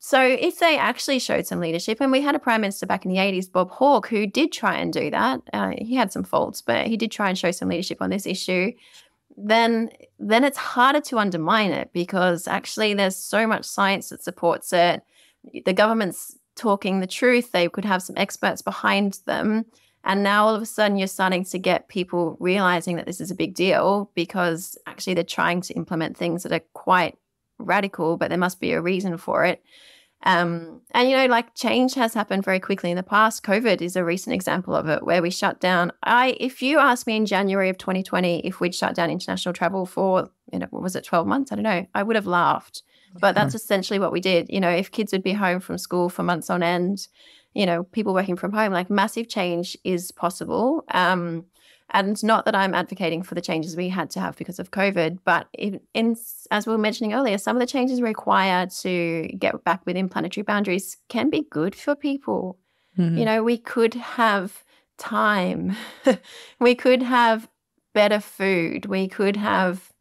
So if they actually showed some leadership, and we had a prime minister back in the 80s, Bob Hawke, who did try and do that. Uh, he had some faults, but he did try and show some leadership on this issue then then it's harder to undermine it because actually there's so much science that supports it. The government's talking the truth. They could have some experts behind them. And now all of a sudden you're starting to get people realizing that this is a big deal because actually they're trying to implement things that are quite radical, but there must be a reason for it. Um, and you know, like change has happened very quickly in the past. COVID is a recent example of it, where we shut down. I, if you asked me in January of 2020 if we'd shut down international travel for, you know, what was it, 12 months? I don't know. I would have laughed. But that's essentially what we did. You know, if kids would be home from school for months on end, you know, people working from home, like massive change is possible. Um, and not that I'm advocating for the changes we had to have because of COVID, but in, in, as we were mentioning earlier, some of the changes required to get back within planetary boundaries can be good for people. Mm-hmm. You know, we could have time, <laughs> we could have better food, we could have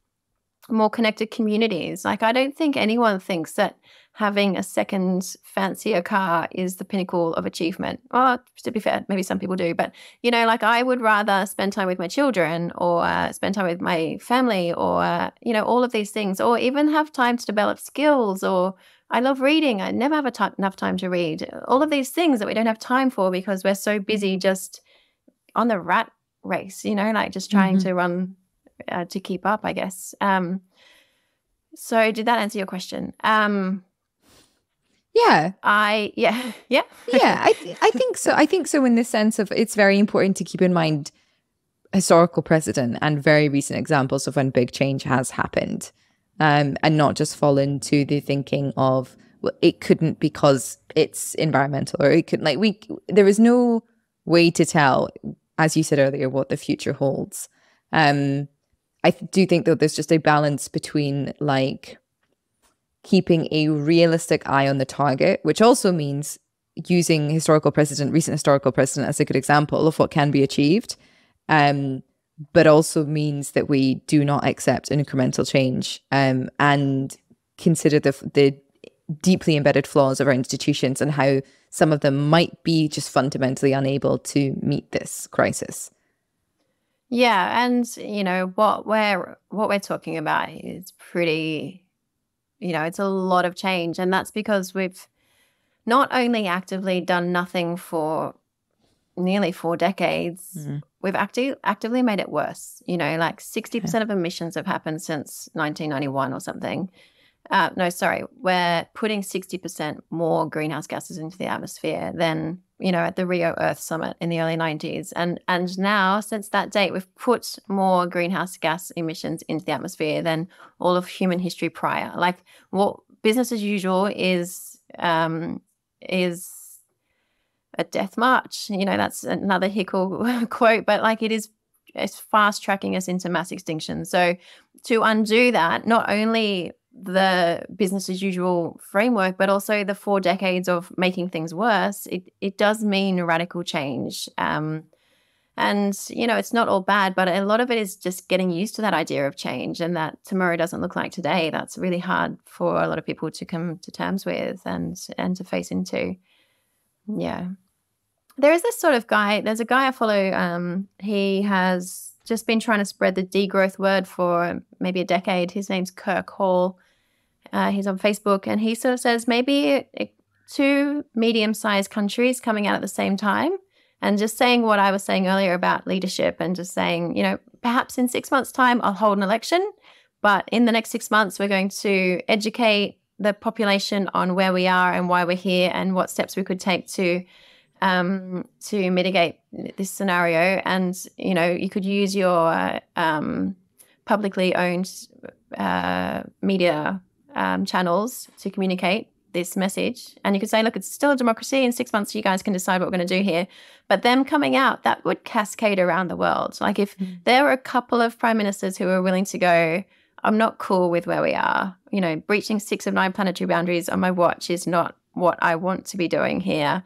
more connected communities. Like, I don't think anyone thinks that having a second fancier car is the pinnacle of achievement. Well, to be fair, maybe some people do, but you know, like I would rather spend time with my children or uh, spend time with my family or, uh, you know, all of these things, or even have time to develop skills or I love reading. I never have t- enough time to read. All of these things that we don't have time for because we're so busy just on the rat race, you know, like just trying mm-hmm. to run uh, to keep up, I guess. Um, so did that answer your question? Um, yeah. I yeah. <laughs> Yeah. yeah, I th- I think so. I think so in the sense of it's very important to keep in mind historical precedent and very recent examples of when big change has happened. Um, and not just fall into the thinking of well, it couldn't because it's environmental or it could like we there is no way to tell as you said earlier what the future holds um i do think that there's just a balance between like keeping a realistic eye on the target, which also means using historical precedent, recent historical precedent as a good example of what can be achieved, um, but also means that we do not accept incremental change um, and consider the, the deeply embedded flaws of our institutions and how some of them might be just fundamentally unable to meet this crisis. Yeah, and you know what we're what we're talking about is pretty you know, it's a lot of change. And that's because we've not only actively done nothing for nearly four decades, mm. we've acti- actively made it worse. You know, like 60% yeah. of emissions have happened since 1991 or something. Uh, no, sorry, we're putting 60% more greenhouse gases into the atmosphere than you know, at the Rio Earth Summit in the early 90s. And and now, since that date, we've put more greenhouse gas emissions into the atmosphere than all of human history prior. Like what business as usual is um, is a death march. You know, that's another Hickel <laughs> quote, but like it is it's fast tracking us into mass extinction. So to undo that, not only the business as usual framework, but also the four decades of making things worse, it, it does mean radical change. Um, and, you know, it's not all bad, but a lot of it is just getting used to that idea of change and that tomorrow doesn't look like today. That's really hard for a lot of people to come to terms with and and to face into. Yeah. There is this sort of guy, there's a guy I follow, um, he has just been trying to spread the degrowth word for maybe a decade. His name's Kirk Hall. Uh, he's on Facebook, and he sort of says maybe two medium-sized countries coming out at the same time, and just saying what I was saying earlier about leadership, and just saying, you know, perhaps in six months' time I'll hold an election, but in the next six months we're going to educate the population on where we are and why we're here, and what steps we could take to um, to mitigate this scenario. And you know, you could use your um, publicly owned uh, media um, channels to communicate this message. And you could say, look, it's still a democracy. In six months, you guys can decide what we're going to do here. But them coming out, that would cascade around the world. Like if mm. there were a couple of prime ministers who were willing to go, I'm not cool with where we are. You know, breaching six of nine planetary boundaries on my watch is not what I want to be doing here.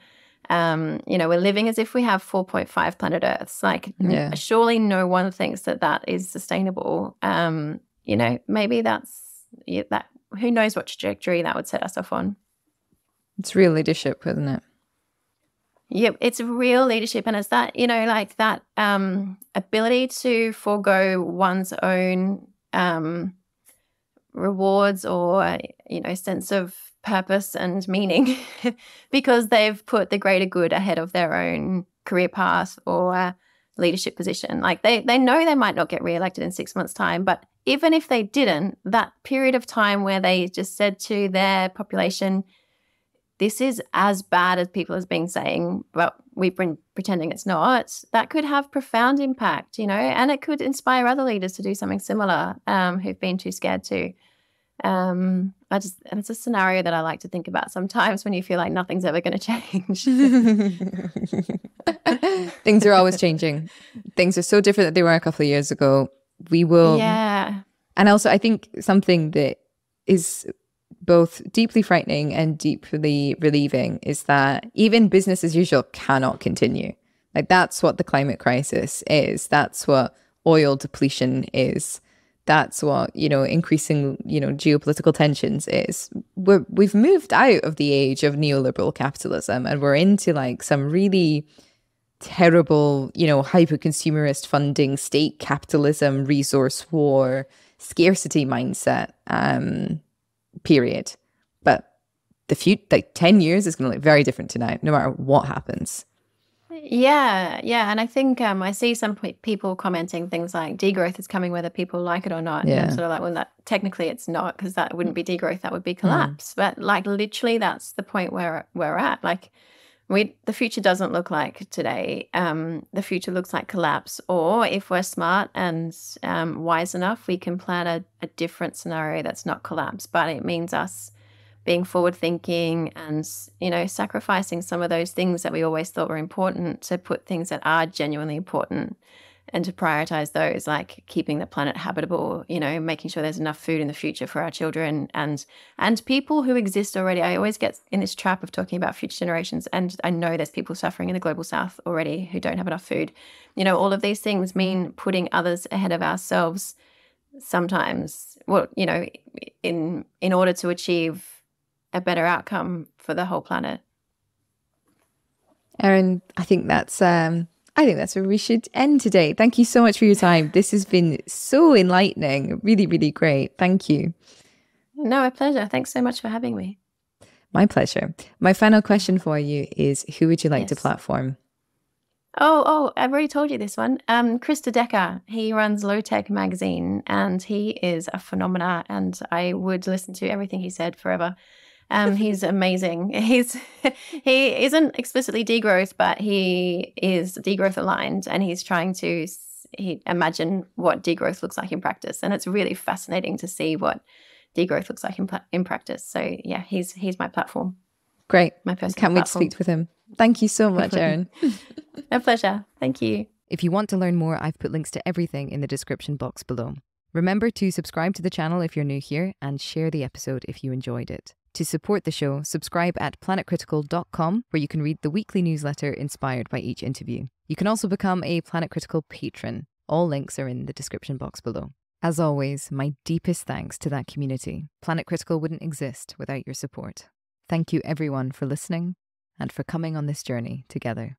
Um, you know, we're living as if we have 4.5 planet Earths. Like, yeah. surely no one thinks that that is sustainable. Um, you know, maybe that's yeah, that who knows what trajectory that would set us off on. It's real leadership, isn't it? Yep, it's real leadership, and it's that you know, like that um, ability to forego one's own um, rewards or you know sense of purpose and meaning <laughs> because they've put the greater good ahead of their own career path or leadership position. Like they they know they might not get reelected in six months' time, but even if they didn't, that period of time where they just said to their population, this is as bad as people have been saying, but we've been pretending it's not, that could have profound impact, you know, and it could inspire other leaders to do something similar um, who've been too scared to. Um, I just, and it's a scenario that I like to think about sometimes when you feel like nothing's ever going to change. <laughs> Things are always changing. Things are so different that they were a couple of years ago. We will. Yeah. And also, I think something that is both deeply frightening and deeply relieving is that even business as usual cannot continue. Like, that's what the climate crisis is. That's what oil depletion is that's what you know increasing you know geopolitical tensions is we're, we've moved out of the age of neoliberal capitalism and we're into like some really terrible you know hyper consumerist funding state capitalism resource war scarcity mindset um period but the future like 10 years is going to look very different to now no matter what happens yeah, yeah, and I think um, I see some pe- people commenting things like degrowth is coming whether people like it or not. And I'm Yeah. sort of like, well, that technically it's not because that wouldn't be degrowth, that would be collapse. But like literally, that's the point where we're at. Like, we the future doesn't look like today. Um, the future looks like collapse. Or if we're smart and um, wise enough, we can plan a, a different scenario that's not collapse, but it means us being forward thinking and you know sacrificing some of those things that we always thought were important to put things that are genuinely important and to prioritize those like keeping the planet habitable you know making sure there's enough food in the future for our children and and people who exist already. I always get in this trap of talking about future generations and i know there's people suffering in the global south already who don't have enough food. You know all of these things mean putting others ahead of ourselves sometimes. Well you know in in order to achieve a better outcome for the whole planet. Erin, I think that's um I think that's where we should end today. Thank you so much for your time. This has been so enlightening. Really, really great. Thank you. No, a pleasure. Thanks so much for having me. My pleasure. My final question for you is who would you like to platform? Oh, oh, I've already told you this one. Um, Kris De Decker, he runs Low Tech Magazine and he is a phenomena and I would listen to everything he said forever. Um, he's amazing. <laughs> He's he isn't explicitly degrowth, but he is degrowth aligned and he's trying to he imagine what degrowth looks like in practice. And it's really fascinating to see what degrowth looks like in, in practice. So yeah, he's he's my platform, Great. my personal Can't wait to speak with him. Thank you so much, Erin. <laughs> <laughs> A pleasure. Thank you. If you want to learn more, I've put links to everything in the description box below. Remember to subscribe to the channel if you're new here and share the episode if you enjoyed it. To support the show, subscribe at planetcritical.com where you can read the weekly newsletter inspired by each interview. You can also become a Planet Critical patron. All links are in the description box below. As always, my deepest thanks to that community. Planet Critical wouldn't exist without your support. Thank you everyone for listening and for coming on this journey together.